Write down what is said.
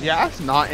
Yeah, it's not